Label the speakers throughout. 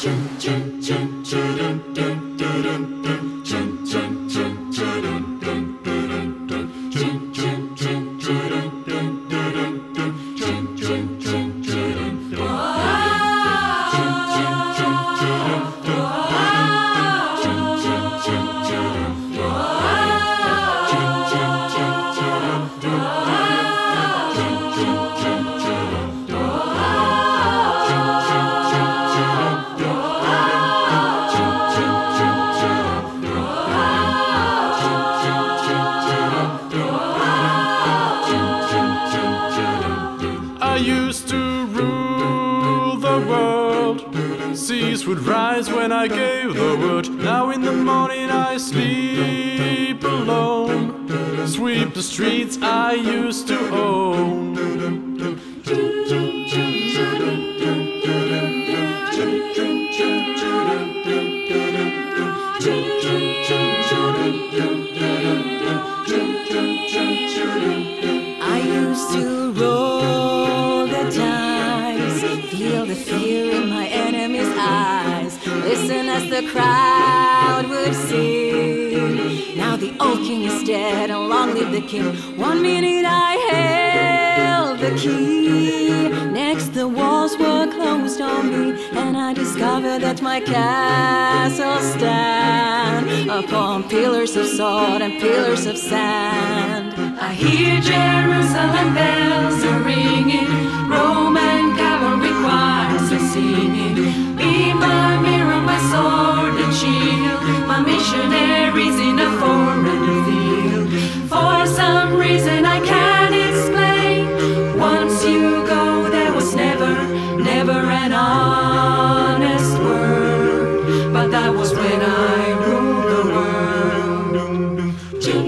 Speaker 1: I used to rule world. Seas would rise when I gave the word. Now in the morning I sleep alone. Sweep the streets I used to own.
Speaker 2: Feel the fear in my enemy's eyes, listen as the crowd would sing. Now the old king is dead, and long live the king. One minute I held the key, next the walls were closed on me, and I discovered that my castle stand upon pillars of salt and pillars of sand.
Speaker 3: I hear Jerusalem bells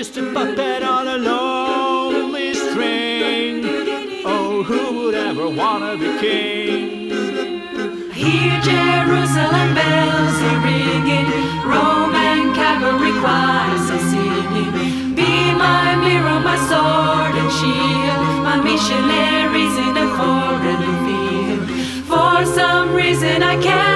Speaker 1: Just a puppet on a lonely string. Oh, who would ever wanna be king?
Speaker 3: Hear Jerusalem bells are ringing, Roman cavalry choirs are singing. Be my mirror, my sword and shield, my missionaries in a foreign field. For some reason I can't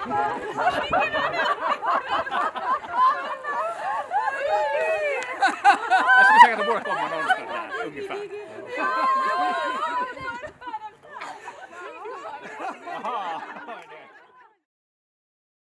Speaker 3: Jag skulle säga att de båda kommer någonstans
Speaker 4: där, ungefär. Aha.